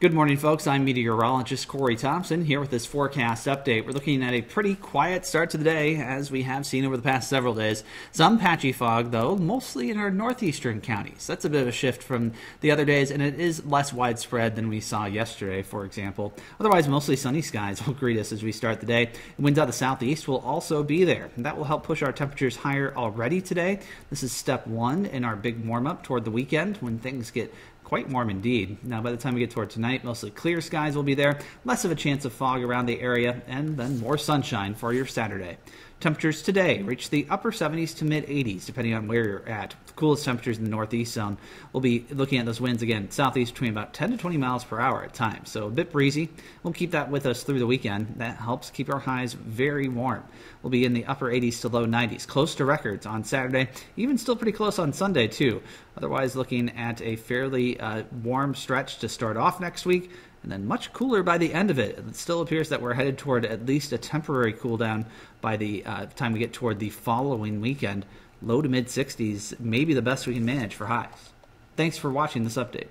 Good morning, folks. I'm meteorologist Corey Thompson here with this forecast update. We're looking at a pretty quiet start to the day, as we have seen over the past several days. Some patchy fog, though, mostly in our northeastern counties. That's a bit of a shift from the other days, and it is less widespread than we saw yesterday, for example. Otherwise, mostly sunny skies will greet us as we start the day. Winds out of the southeast will also be there. That will help push our temperatures higher already today. This is step one in our big warm up toward the weekend when things get quite warm indeed. Now, by the time we get toward tonight, mostly clear skies will be there, less of a chance of fog around the area, and then more sunshine for your Saturday. Temperatures today reach the upper 70s to mid 80s, depending on where you're at. The coolest temperatures in the northeast zone. We'll be looking at those winds again, southeast between about 10 to 20 miles per hour at times, so a bit breezy. We'll keep that with us through the weekend. That helps keep our highs very warm. We'll be in the upper 80s to low 90s, close to records on Saturday, even still pretty close on Sunday, too. Otherwise, looking at a fairly uh, warm stretch to start off next week and then much cooler by the end of it. It still appears that we're headed toward at least a temporary cool down by the uh, time we get toward the following weekend. Low to mid 60s, maybe the best we can manage for highs. Thanks for watching this update.